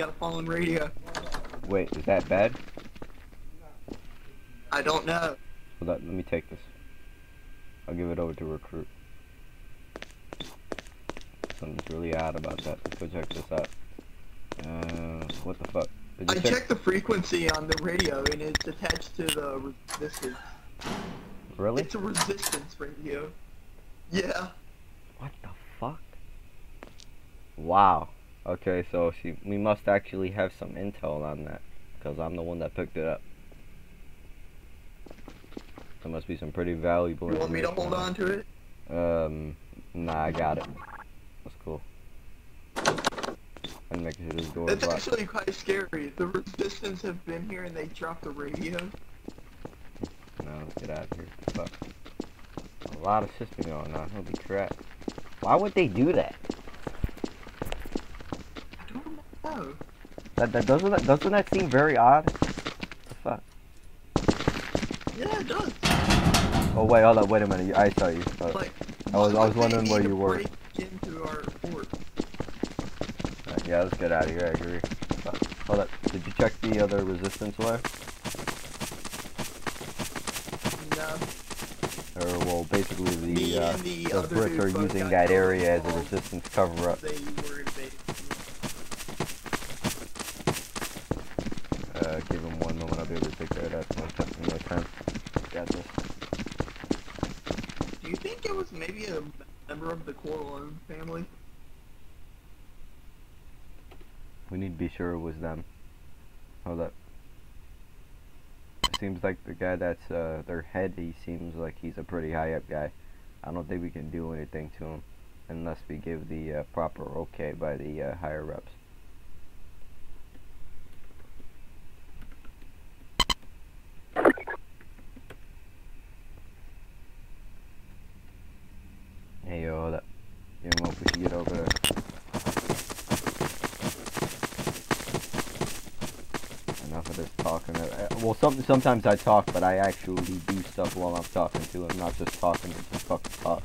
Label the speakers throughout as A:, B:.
A: got a fallen radio.
B: Wait, is that bad?
A: I don't know.
B: Hold let me take this. I'll give it over to recruit. Something's really odd about that. Let's go check this out. Uh, what the fuck?
A: I
B: check?
A: checked the frequency on the radio and it's attached to the resistance.
B: Really?
A: It's a resistance radio. Yeah.
B: What the fuck? Wow. Okay, so she, we must actually have some intel on that, because I'm the one that picked it up. There must be some pretty valuable
A: You want me to hold on to it?
B: Um, nah, I got it. That's cool. And make sure this door
A: That's actually quite scary. The resistance have been here and they dropped the radio.
B: No, let's get out of here. Fuck. A lot of been going on. Holy crap. Why would they do that? That, that doesn't that doesn't that seem very odd? The fuck.
A: Yeah, it does.
B: Oh wait, hold up, wait a minute. I saw you. Uh,
A: Like,
B: I was- I was wondering where you were.
A: into our fort?
B: Alright, yeah, let's get out of here. I agree. Uh, hold up. Did you check the other resistance layer?
A: No.
B: Or well, basically the uh,
A: the
B: the Brits are using that area as a resistance cover up.
A: They were invading.
B: Uh, give him one moment. I'll be able to take care of that. No time. No time. Got this.
A: Do you think it was maybe a member of the Corleone family?
B: We need to be sure it was them. Hold up. Seems like the guy that's uh, their head, he seems like he's a pretty high up guy. I don't think we can do anything to him unless we give the uh, proper okay by the uh, higher ups. Hey yo, hold up. You know if we should get over there. Enough of this talking. Uh, uh, Well, some, sometimes I talk, but I actually do stuff while I'm talking to him, not just talking to just fucking talk.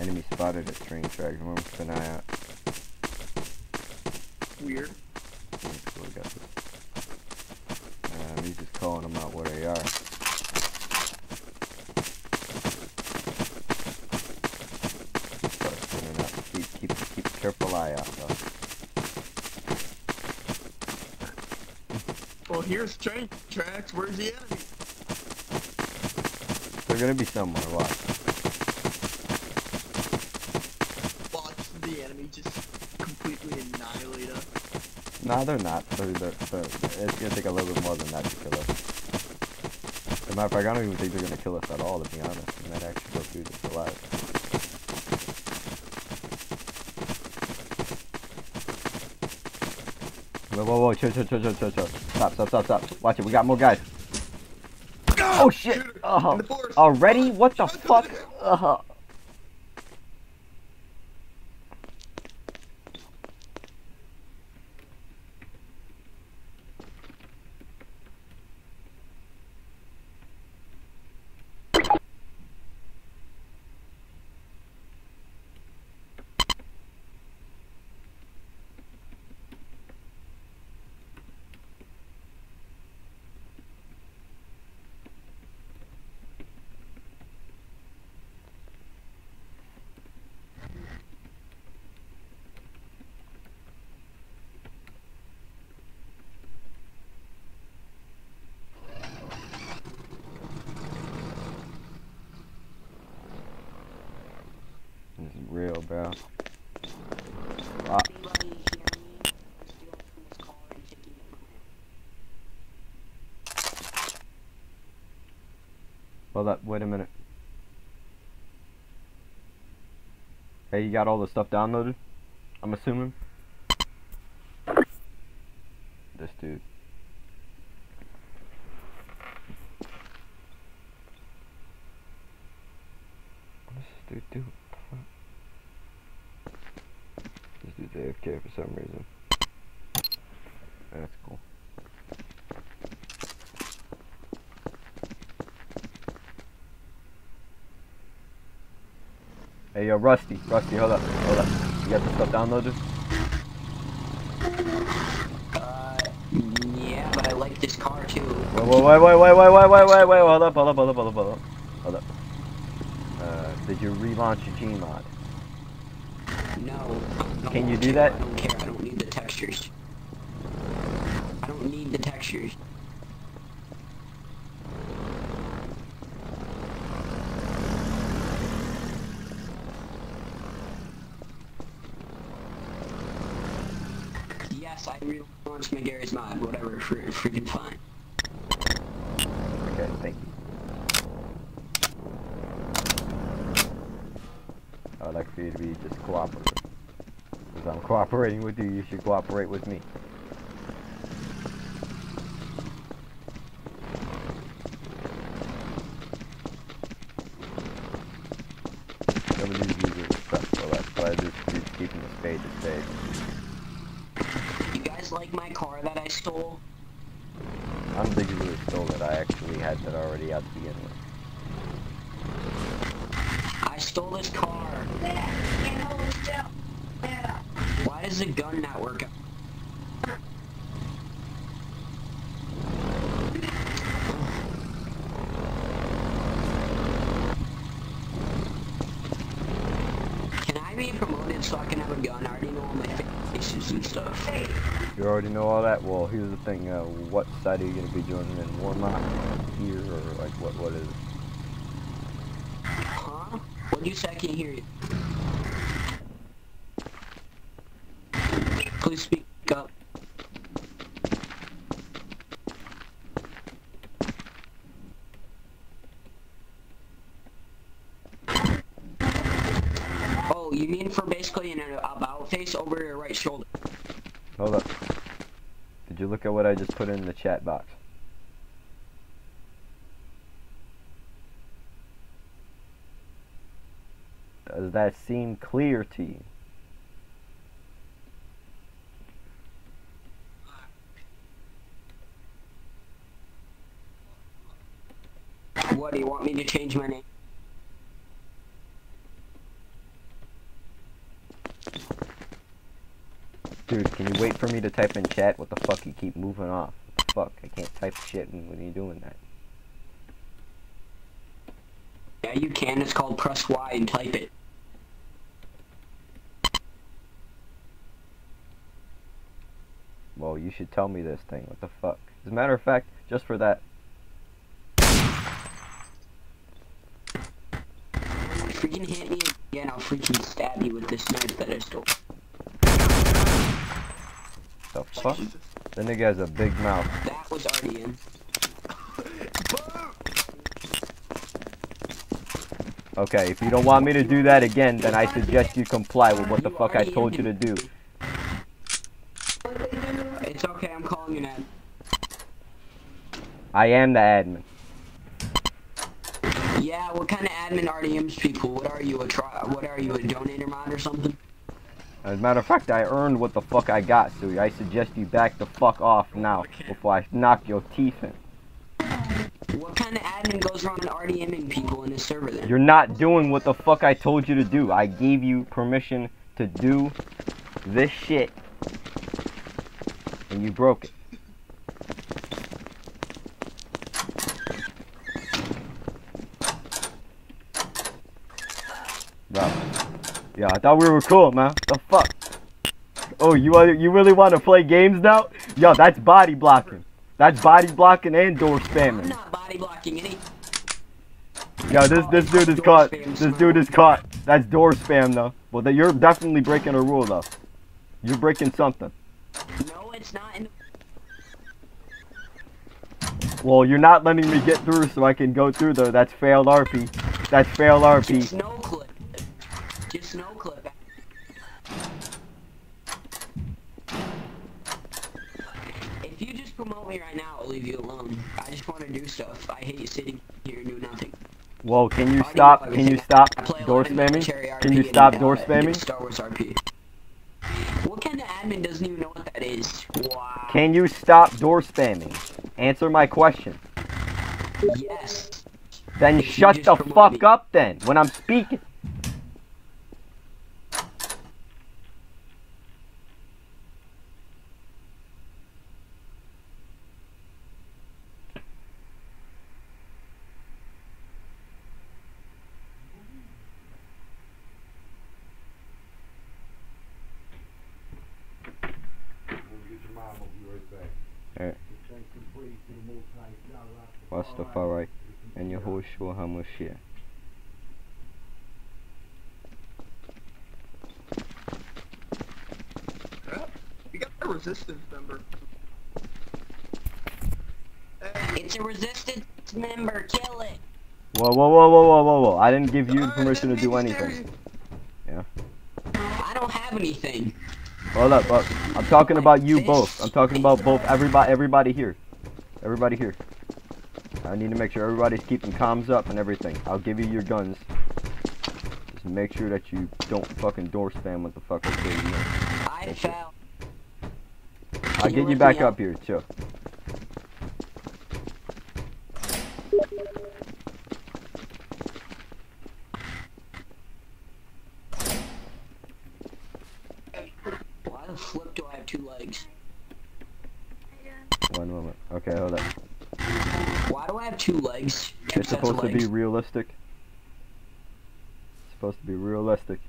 B: Enemy spotted at train tracks. Remember, keep an eye out.
A: Weird.
B: Calling them out where they are. Keep, keep, keep a careful eye out, though.
A: Well, here's train tracks. Where's the enemy?
B: They're gonna be somewhere. Watch
A: the enemy just completely annihilate us.
B: No, they're not. They're, they're, they're, it's gonna take a little bit more than that to kill us. As a matter of fact, I don't even think they're gonna kill us at all, to be honest. We might actually go through this alive. Whoa, whoa, whoa, chill, chill, chill, chill, chill, chill. Stop, stop, stop, stop. Watch it, we got more guys. Oh, shit!
A: Forest.
B: Already? What the fuck? Uh-huh. This is real, Ah, hold up, wait a minute. Hey, you got all the stuff downloaded? I'm assuming? This dude. What does this dude do? This dude's AFK for some reason. That's cool. Hey, yo, Rusty. Rusty, hold up. Hold up. You got the stuff downloaded?
C: Uh, yeah, but I like this car too.
B: Wait, wait, wait, wait, wait, wait, wait, wait, wait, wait, hold up, hold up, hold up, hold up, hold up. Hold up. Uh, did you relaunch your Gmod?
C: No.
B: Can you do that?
C: I don't care. I don't need the textures. I don't need the textures. Yes, I relaunched my Garry's mod, whatever, freaking fine.
B: Okay, thank you. I'd like for you to be just cooperative. I'm cooperating with you, you should cooperate with me.
C: You guys like my car that I stole?
B: I don't think you really stole it, I actually had that already out to begin with.
C: I stole this car. Why does the gun not work? Can I be promoted so I can have a gun? I already know all my and stuff.
B: You already know all that? Well, here's the thing, uh, what side are you going to be joining in? Warlock, here, or like what, what is it?
C: Huh? What'd you say? I can't hear you. Please speak up. Oh, you mean for basically an about face over your right shoulder?
B: Hold up. Did you look at what I just put in the chat box? Does that seem clear to you?
C: What, do you want me to change my name?
B: Dude, can you wait for me to type in chat? What the fuck? You keep moving off. What the fuck? I can't type shit when when you're doing that.
C: Yeah, you can. It's called press Y and type it.
B: Well, you should tell me this thing. What the fuck? As a matter of fact, just for that,
C: Freaking hit me again, I'll freaking stab you with this knife that I stole.
B: Fuck? The nigga has a big mouth.
C: That was already in.
B: Okay, if you don't want me to do that again, then I suggest you comply with what the fuck I told you to do.
C: It's okay, I'm calling you admin.
B: I am the admin.
C: Yeah, what kind of admin RDMs people? What are you, a tri- what are you, a donator mod or something?
B: As a matter of fact, I earned what the fuck I got, so I suggest you back the fuck off now before I knock your teeth in.
C: What kind of admin goes around RDMing people in this server then?
B: You're not doing what the fuck I told you to do. I gave you permission to do this shit, and you broke it. Bro. Yeah, I thought we were cool, man. The fuck? Oh, you you really want to play games now? Yo, that's body blocking. That's body blocking and door spamming.
C: I'm not body blocking any.
B: Yo, this this dude is caught. This dude is caught. That's door spam though. Well, then you're definitely breaking a rule though. You're breaking something.
C: No, it's not in
B: Well, you're not letting me get through so I can go through though. That's failed RP. That's failed RP.
C: Just no clip. Just no clip. If you just promote me right now, I'll leave you alone. I just want to do stuff. I hate sitting here and do nothing.
B: Whoa, can you stop? Can you stop
C: I play a
B: door
C: lot of military
B: spamming? Can you stop door spamming?
C: Star Wars RP. What kind of admin doesn't even know what that is? Wow.
B: Can you stop door spamming? Answer my question.
C: Yes.
B: Then shut the fuck
C: me.
B: up then when I'm speaking. Alright. Rastafari and Yahushua HaMashiach.
A: Yeah, we got a resistance member.
C: It's a resistance member. Kill it.
B: Whoa, whoa, whoa, whoa, whoa, whoa, whoa. I didn't give you permission to do anything.
A: Yeah.
C: I don't have anything.
B: Hold up, I'm talking about you both. I'm talking about both everybody everybody here. Everybody here. I need to make sure everybody's keeping comms up and everything. I'll give you your guns. Just make sure that you don't fucking door spam what the fuck I
C: fell.
B: I'll get you back up here, chill.
C: Why the flip do I have two legs?
B: One moment. Okay, hold up.
C: Why do I have two legs? Two
B: It's supposed to be realistic. It's supposed to be realistic.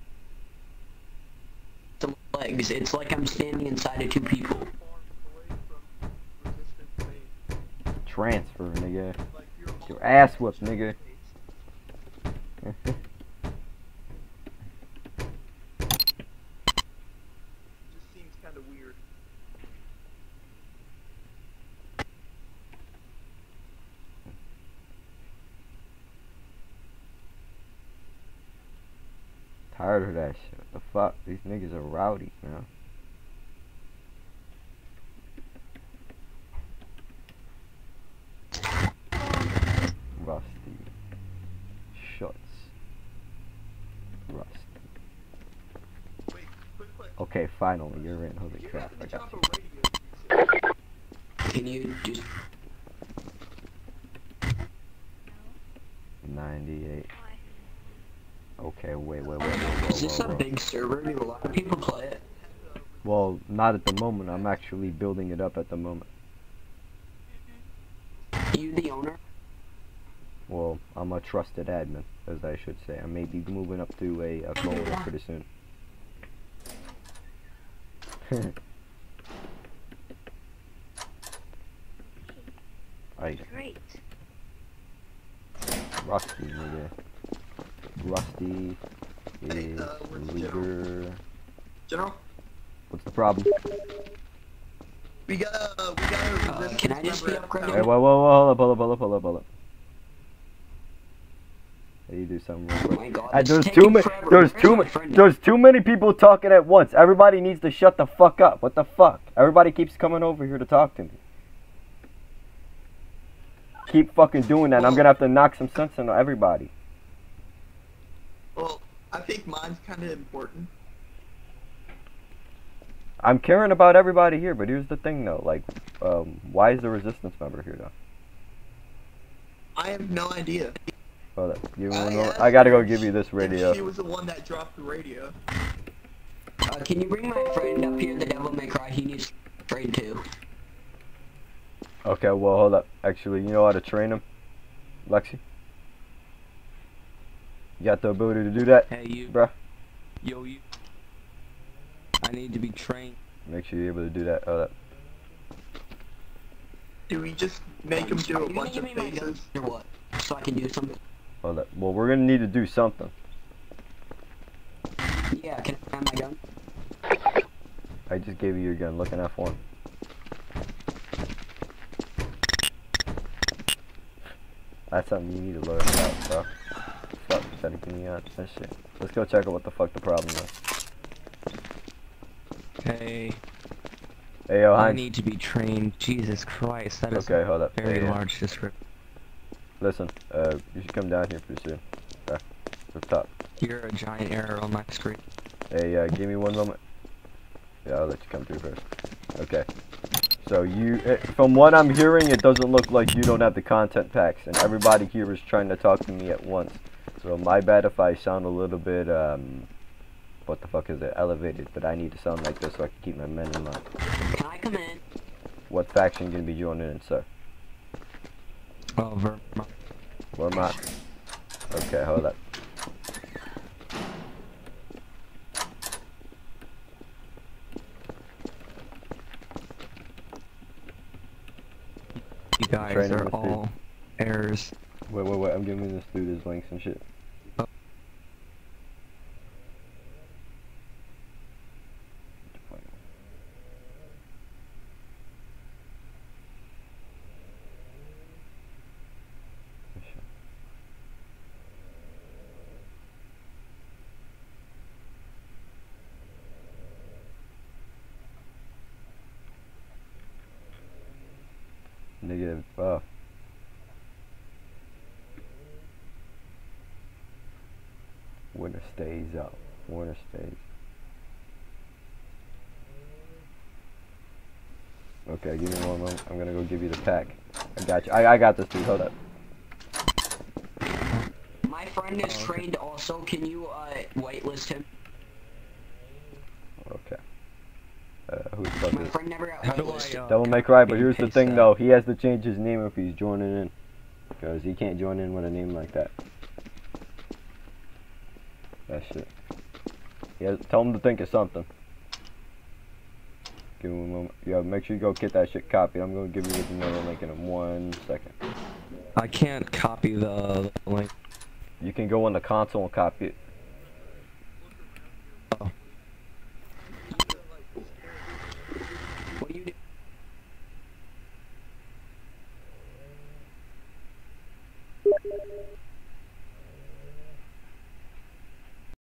C: Some legs. It's like I'm standing inside of two people.
A: far away from resistance base.
B: Transfer, nigga. Your ass whooped, nigga.
A: Just seems kind of weird.
B: Tired of that shit. What the fuck? These rowdy, man. Rusty. Shuts. Rusty. Okay, finally, you're in. Holy crap.
C: Can you just
B: Okay, wait, wait, wait, wait, wait,
C: Is this
B: wait,
C: a
B: wait.
C: big server? Do a lot of people play it?
B: Well, not at the moment. I'm actually building it up at the moment.
C: You the owner?
B: Well, I'm a trusted admin, as I should say. I may be moving up to a, a folder pretty soon. Ice.
D: Great.
B: Rusty, nigga. Rusty
A: Hey, uh, where's
B: leader.
A: General,
B: What's the problem?
A: we got a we got a
C: Uh, can I just be upgraded?
B: Hey, whoa, whoa, whoa, hold up, hold up, hold up, hold up, hold up. Hey, you do something real
C: Oh
B: quick.
C: my god.
B: Uh, there's too many. There's too many. There's too many people talking at once. Everybody needs to shut the fuck up. What the fuck? Everybody keeps coming over here to talk to me. Keep fucking doing that. and I'm gonna have to knock some sense into everybody.
A: Well, I think mine's kind of important.
B: I'm caring about everybody here, but here's the thing though. Like, um, why is the resistance member here though?
A: I have no idea.
B: Hold up. Give me
A: I
B: one moment. I gotta go give you this radio.
A: She was the one that dropped the radio.
C: Uh, can you bring my friend up here? The devil may cry. He needs trade too.
B: Okay, well, hold up. Actually, you know how to train him? Lexi? You got the ability to do that,
E: Hey you,
B: bruh?
E: yo you. I need to be trained.
B: Make sure you're able to do that. Oh, up.
A: Do we just make him do a bunch of
C: give me my gun
A: faces?
C: or what? So I can do something.
B: Hold up. Well, we're gonna need to do something.
C: Yeah, can I have my gun?
B: I just gave you your gun. Look at F1. That's something you need to learn about, bro. Fuck, setting me on that shit. Let's go check out what the fuck the problem is.
E: Hey,
B: Hey, yo,
E: I
B: Heinz.
E: need to be trained. Jesus Christ, that is
B: Okay, hold up.
E: very
B: Hey,
E: large description.
B: Listen, uh, you should come down here pretty soon. Okay, up top.
E: You're a giant error on my screen.
B: Hey, uh, give me one moment. Yeah, I'll let you come through first. Okay. So you, eh, from what I'm hearing, it doesn't look like you don't have the content packs, and everybody here is trying to talk to me at once. So my bad if I sound a little bit, um, what the fuck is it, elevated, but I need to sound like this so I can keep my men in line.
C: Can I come in?
B: What faction gonna be joining in, sir?
E: Oh, Wehrmacht.
B: Wehrmacht. Okay, hold up.
E: You
B: guys
E: are all errors.
B: Wait, wait, wait. I'm giving this dude his links and shit.
E: Oh.
B: Negative. Uh, winner stays up. Winner stays. Okay, give me one moment. I'm gonna go give you the pack. I got you. I, I got this dude. Hold up.
C: My friend is trained also. Can you uh, whitelist him?
B: Okay. Uh, who's about
C: My
B: this?
C: friend never got
E: How
C: whitelisted.
E: I, uh,
B: Devil May Cry, but here's the thing though. He has to change his name if he's joining in. Because he can't join in with a name like that. That shit. Yeah, tell him to think of something. Give him a moment. Yeah, make sure you go get that shit copied. I'm gonna give you another link in one second.
E: I can't copy the link.
B: You can go on the console and copy it.